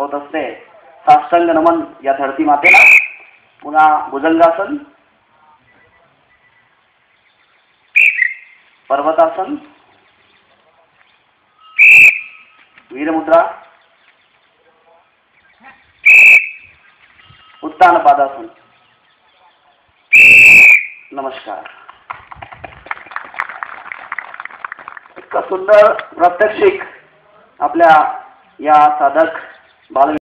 होत असते. साष्टांग नमन या धरती मातेला. पुन्हा भुजंगासन. पर्वतासन. वीरमुद्रा. उत्तान पादासन नमस्कार. इतकं सुंदर प्रात्यक्षिक आपल्या या साधक Bye.